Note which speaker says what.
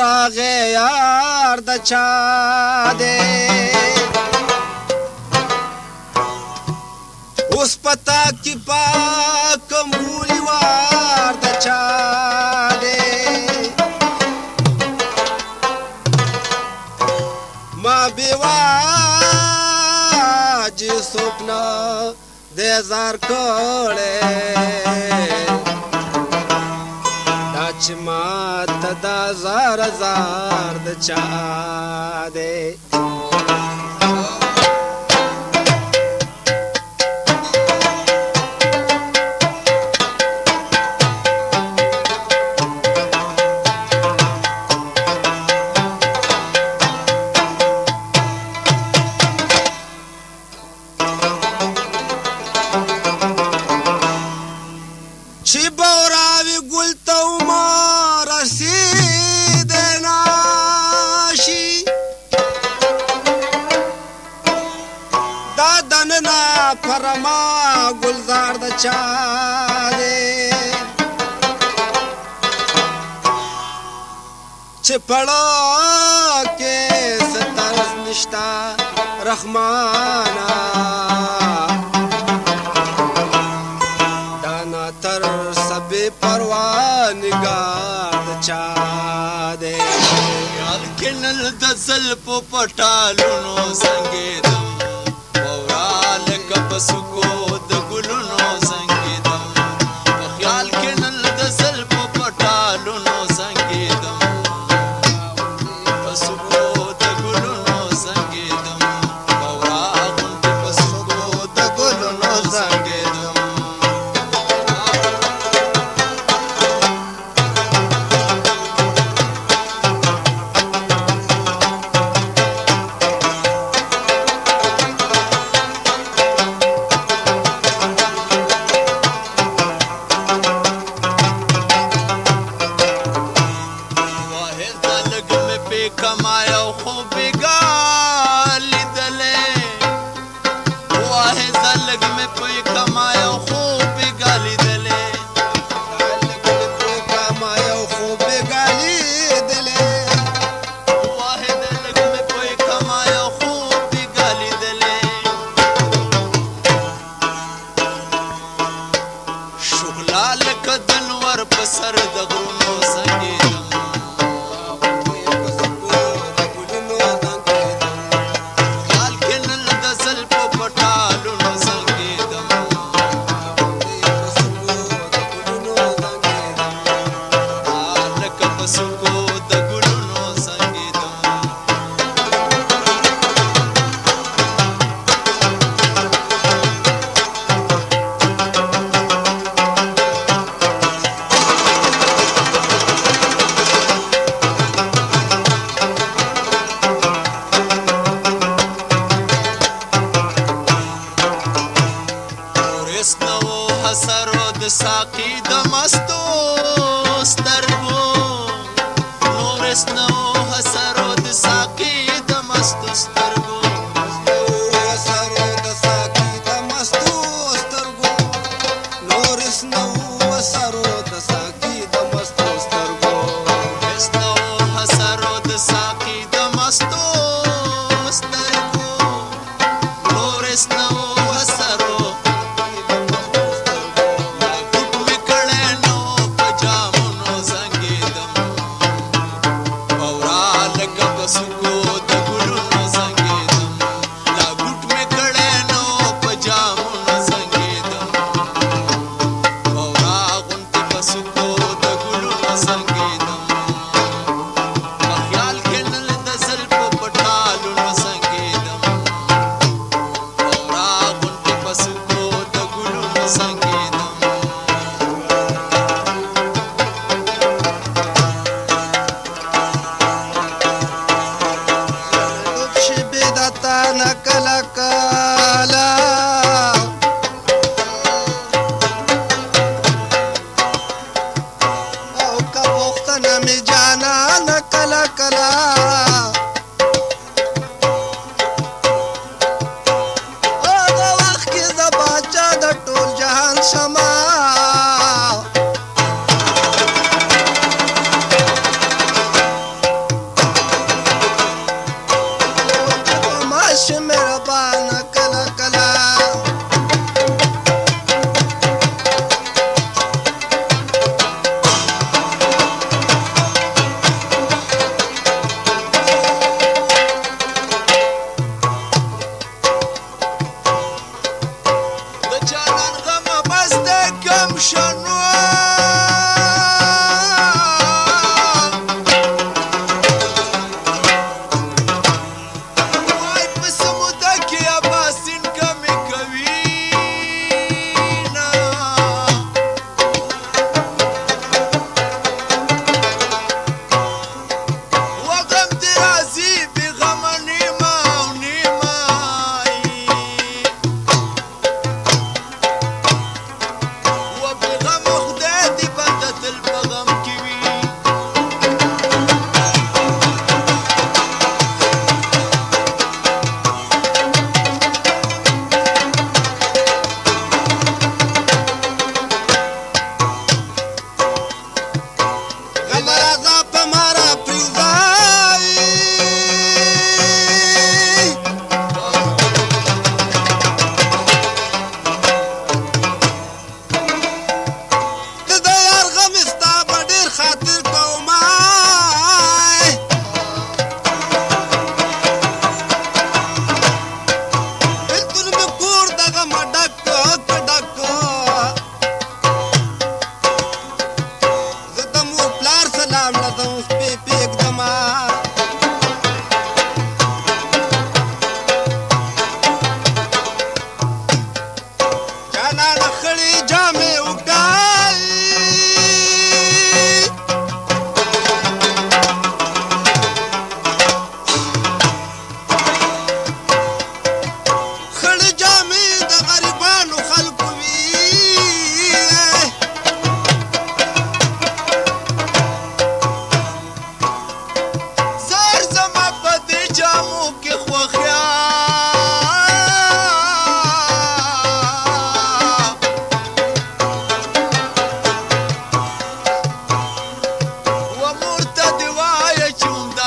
Speaker 1: راغې یار د چا دې اوس پتا کی پاک مولی وار د چا دې ما بیوا چې سپنا دې زار کړې چې ما ته دا زار زار د چا دی پاچا دے چپړو کې سترس نشتا رحمانا دانا تر سبې پروانګار چا دے
Speaker 2: کلل د زلف پټالونو څنګه دم اوراله کپ سکو June.